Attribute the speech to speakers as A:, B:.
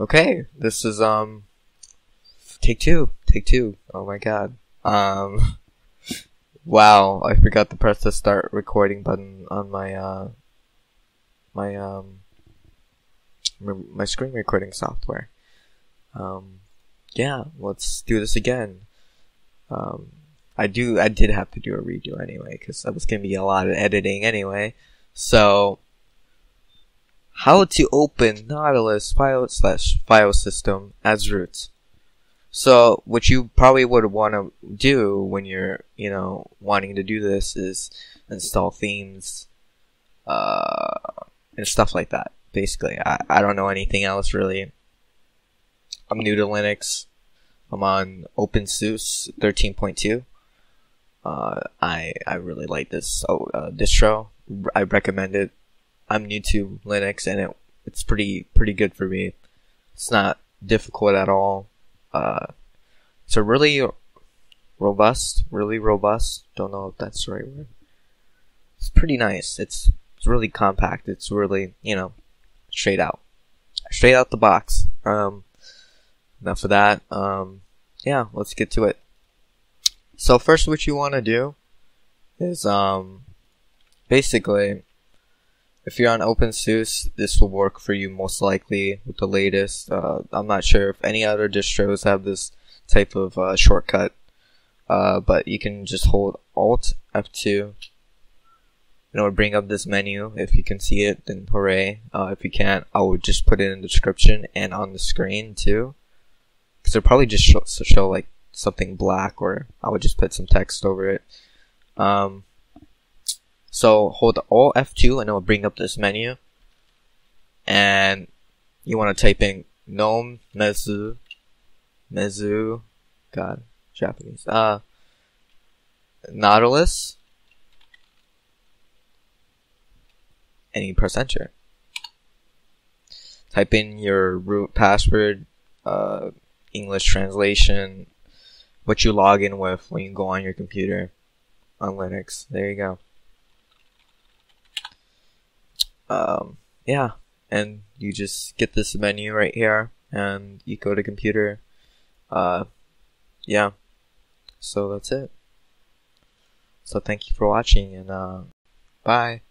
A: Okay, this is um take two, take two. Oh my god. Um, wow, I forgot to press the start recording button on my uh my um my screen recording software. Um, yeah, let's do this again. Um, I do, I did have to do a redo anyway because that was gonna be a lot of editing anyway. So how to open Nautilus file slash file system as root. So what you probably would want to do when you're, you know, wanting to do this is install themes, uh, and stuff like that. Basically, I, I don't know anything else really. I'm new to Linux. I'm on OpenSUSE 13.2. Uh, I I really like this uh, distro. I recommend it. I'm new to Linux and it it's pretty pretty good for me. It's not difficult at all. Uh, it's a really robust, really robust. Don't know if that's the right word. It's pretty nice. It's it's really compact. It's really you know straight out, straight out the box. Um, enough of that. Um, yeah, let's get to it. So first, what you want to do is um, basically if you're on OpenSUSE, this will work for you most likely with the latest. Uh, I'm not sure if any other distros have this type of uh, shortcut, uh, but you can just hold Alt F2 and it will bring up this menu. If you can see it, then hooray. Uh, if you can't, I will just put it in the description and on the screen too. Because it'll probably just show, show like something black or I would just put some text over it. Um, so hold Alt F2 and it will bring up this menu. And you want to type in gnome mezu mezu god Japanese uh Nautilus and you press enter. Type in your root password, uh, English translation, what you log in with when you go on your computer on Linux. There you go um, yeah, and you just get this menu right here, and you go to computer. Uh, yeah, so that's it. So thank you for watching, and uh, bye.